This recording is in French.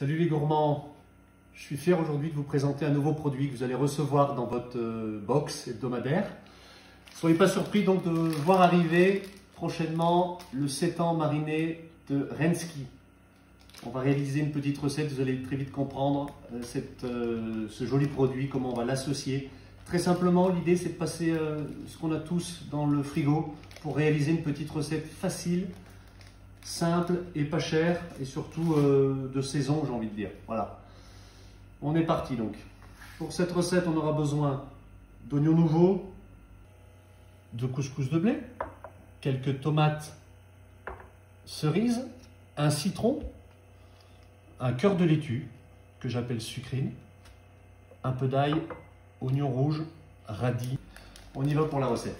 Salut les gourmands, je suis fier aujourd'hui de vous présenter un nouveau produit que vous allez recevoir dans votre euh, box hebdomadaire. Soyez pas surpris donc de voir arriver prochainement le 7 ans mariné de Rensky. On va réaliser une petite recette, vous allez très vite comprendre euh, euh, ce joli produit, comment on va l'associer. Très simplement, l'idée c'est de passer ce qu'on a tous dans le frigo pour réaliser une petite recette facile, simple et pas cher, et surtout euh, de saison, j'ai envie de dire. Voilà. On est parti donc. Pour cette recette, on aura besoin d'oignons nouveaux, de couscous de blé, quelques tomates cerises, un citron, un cœur de laitue, que j'appelle sucrine, un peu d'ail, oignon rouge, radis. On y va pour la recette.